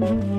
Mm-hmm.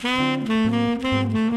Mm-hmm.